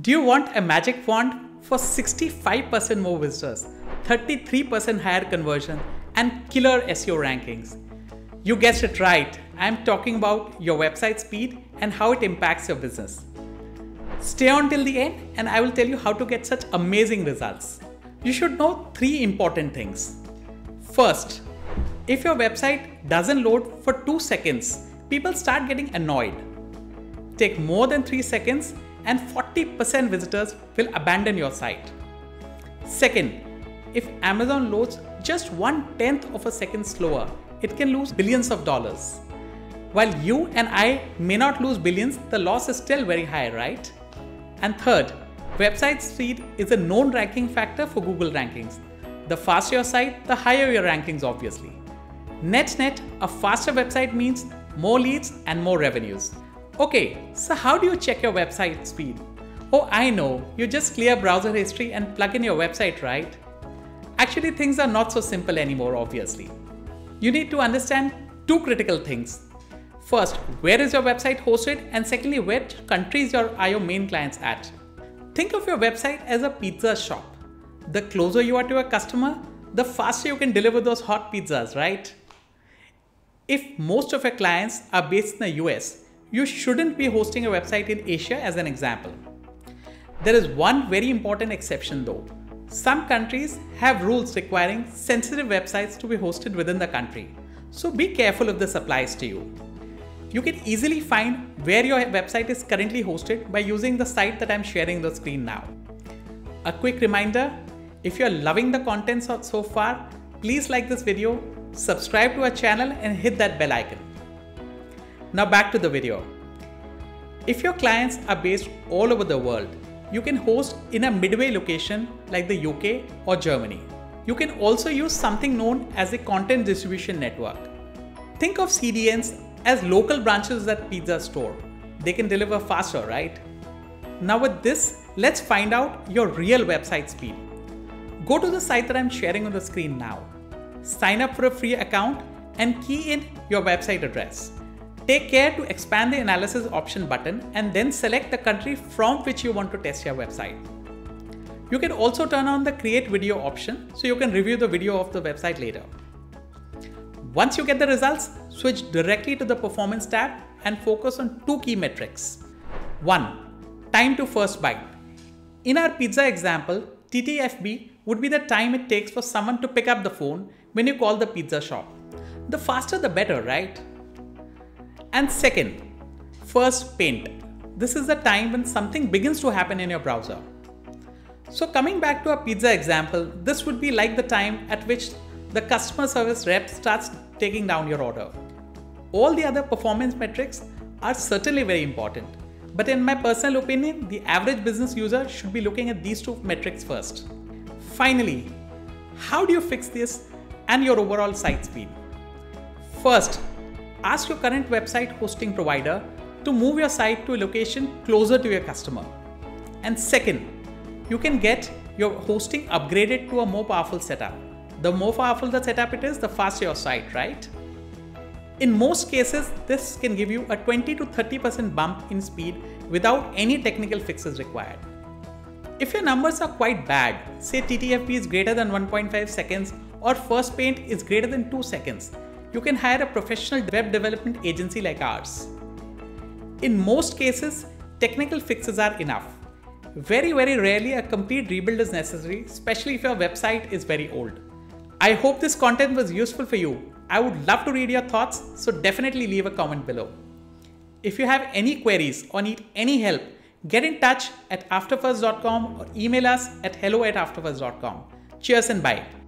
Do you want a magic wand for 65% more visitors, 33% higher conversion, and killer SEO rankings? You guessed it right. I'm talking about your website speed and how it impacts your business. Stay on till the end and I will tell you how to get such amazing results. You should know three important things. First, if your website doesn't load for 2 seconds, people start getting annoyed. Take more than 3 seconds and 40% visitors will abandon your site. Second, if Amazon loads just one tenth of a second slower, it can lose billions of dollars. While you and I may not lose billions, the loss is still very high, right? And third, website speed is a known ranking factor for Google rankings. The faster your site, the higher your rankings, obviously. Net net, a faster website means more leads and more revenues. Okay, so how do you check your website speed? Oh, I know, you just clear browser history and plug in your website, right? Actually, things are not so simple anymore, obviously. You need to understand two critical things. First, where is your website hosted? And secondly, which countries are your main clients at? Think of your website as a pizza shop. The closer you are to a customer, the faster you can deliver those hot pizzas, right? If most of your clients are based in the US, you shouldn't be hosting a website in Asia as an example. There is one very important exception though. Some countries have rules requiring sensitive websites to be hosted within the country. So be careful if this applies to you. You can easily find where your website is currently hosted by using the site that I'm sharing the screen now. A quick reminder, if you're loving the content so far, please like this video, subscribe to our channel and hit that bell icon. Now back to the video. If your clients are based all over the world, you can host in a midway location like the UK or Germany. You can also use something known as a content distribution network. Think of CDNs as local branches at pizza store. They can deliver faster, right? Now with this, let's find out your real website speed. Go to the site that I'm sharing on the screen now. Sign up for a free account and key in your website address. Take care to expand the analysis option button and then select the country from which you want to test your website. You can also turn on the create video option so you can review the video of the website later. Once you get the results, switch directly to the performance tab and focus on two key metrics. 1. Time to first byte. In our pizza example, TTFB would be the time it takes for someone to pick up the phone when you call the pizza shop. The faster the better, right? And second, first paint. This is the time when something begins to happen in your browser. So coming back to our pizza example, this would be like the time at which the customer service rep starts taking down your order. All the other performance metrics are certainly very important. But in my personal opinion, the average business user should be looking at these two metrics first. Finally, how do you fix this and your overall site speed? First, ask your current website hosting provider to move your site to a location closer to your customer. And second, you can get your hosting upgraded to a more powerful setup. The more powerful the setup it is, the faster your site, right? In most cases, this can give you a 20 to 30% bump in speed without any technical fixes required. If your numbers are quite bad, say TTFB is greater than 1.5 seconds or first paint is greater than 2 seconds, you can hire a professional web development agency like ours. In most cases, technical fixes are enough. Very, very rarely a complete rebuild is necessary, especially if your website is very old. I hope this content was useful for you. I would love to read your thoughts, so definitely leave a comment below. If you have any queries or need any help, get in touch at afterfirst.com or email us at hello at afterfirst.com. Cheers and bye.